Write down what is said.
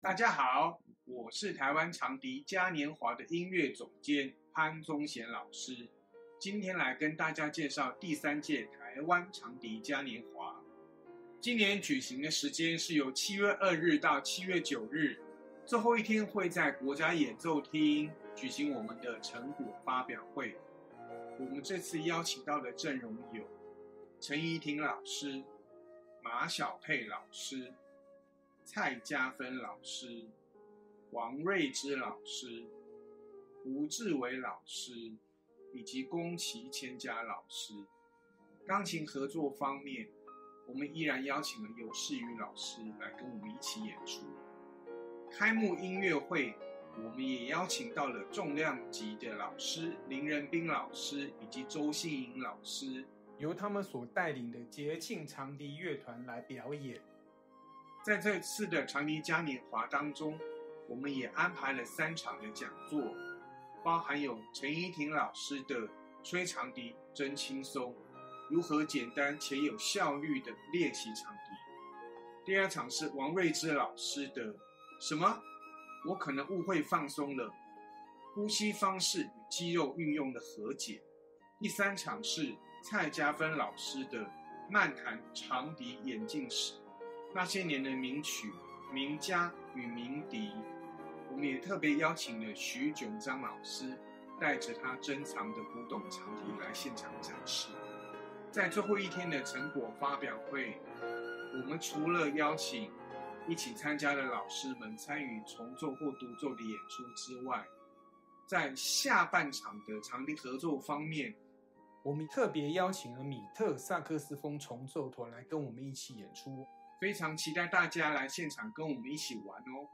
大家好，我是台湾长笛嘉年华的音乐总监潘宗贤老师，今天来跟大家介绍第三届台湾长笛嘉年华。今年举行的时间是由七月二日到七月九日，最后一天会在国家演奏厅举行我们的成果发表会。我们这次邀请到的阵容有陈怡婷老师、马小佩老师、蔡嘉芬老师、王瑞芝老师、吴志伟老师以及宫崎千佳老师。钢琴合作方面，我们依然邀请了尤世宇老师来跟我们一起演出。开幕音乐会。我们也邀请到了重量级的老师林仁斌老师以及周信颖老师，由他们所带领的节庆长笛乐团来表演。在这次的长笛嘉年华当中，我们也安排了三场的讲座，包含有陈怡婷老师的吹长笛真轻松，如何简单且有效率的练习长笛。第二场是王瑞芝老师的什么？我可能误会放松了，呼吸方式与肌肉运用的和解。第三场是蔡嘉芬老师的漫谈长笛演进史，那些年的名曲、名家与名笛。我们也特别邀请了徐炯章老师，带着他珍藏的古董长笛来现场展示。在最后一天的成果发表会，我们除了邀请。一起参加的老师们参与重奏或独奏的演出之外，在下半场的场地合作方面，我们特别邀请了米特萨克斯风重奏团来跟我们一起演出，非常期待大家来现场跟我们一起玩哦。